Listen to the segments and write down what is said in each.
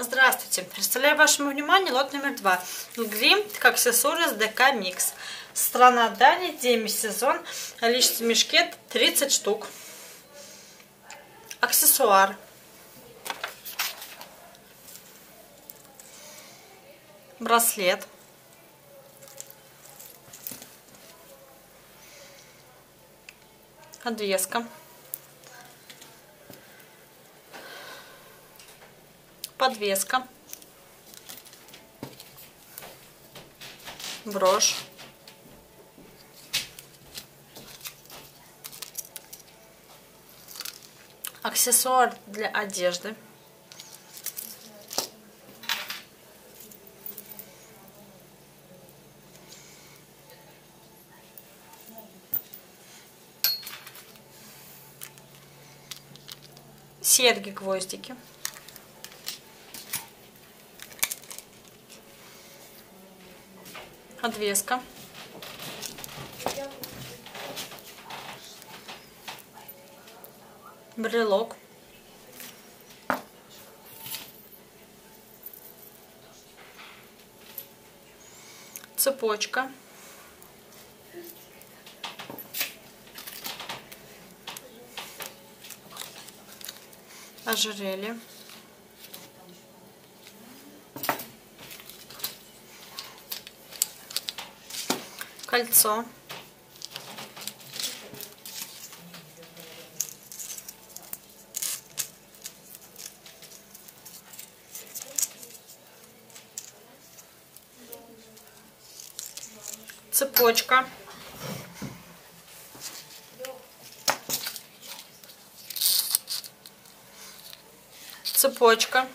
Здравствуйте! Представляю вашему вниманию лот номер два. Грим как аксессуары с ДК Микс. Страна Дания, демисезон, личный мешкет 30 штук. Аксессуар. Браслет. Подвеска. Подвеска, брошь, аксессуар для одежды, серьги-гвоздики. Подвеска. Брелок. Цепочка. Ожерелье. Кольцо. Цепочка. Цепочка.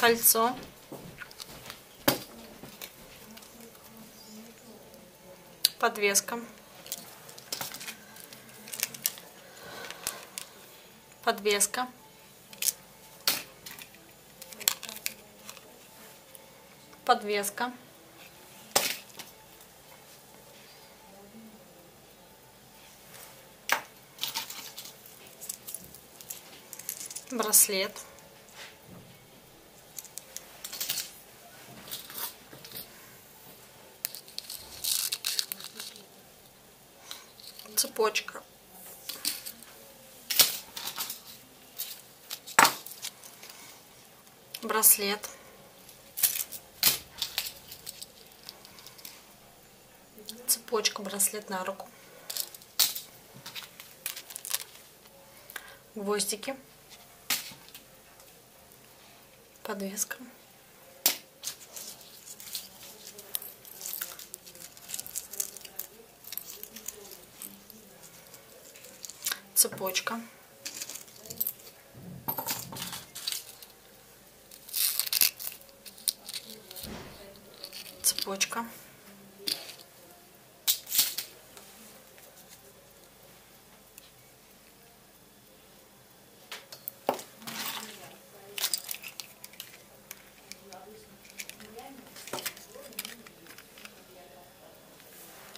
Кольцо. Подвеска, подвеска, подвеска, браслет. Цепочка. Браслет. Цепочка, браслет на руку. Гвоздики. Подвеска. Цепочка. Цепочка.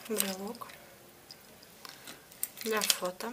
брелок для фото.